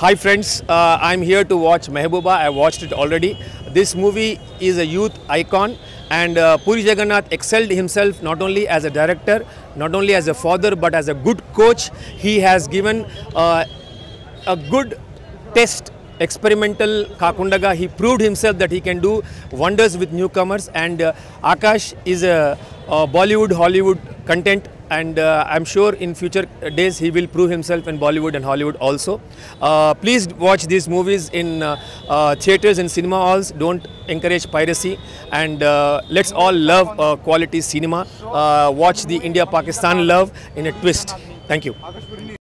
Hi friends, uh, I'm here to watch Mehbooba. I watched it already. This movie is a youth icon and uh, Puri Jagannadh excelled himself not only as a director, not only as a father but as a good coach. He has given uh, a good test experimental Kakundaga. He proved himself that he can do wonders with newcomers and uh, Akash is a, a Bollywood Hollywood content and uh, I'm sure in future days he will prove himself in Bollywood and Hollywood also. Uh, please watch these movies in uh, uh, theaters and cinema halls. Don't encourage piracy and uh, let's all love uh, quality cinema. Watch the India-Pakistan love in a twist. Thank you.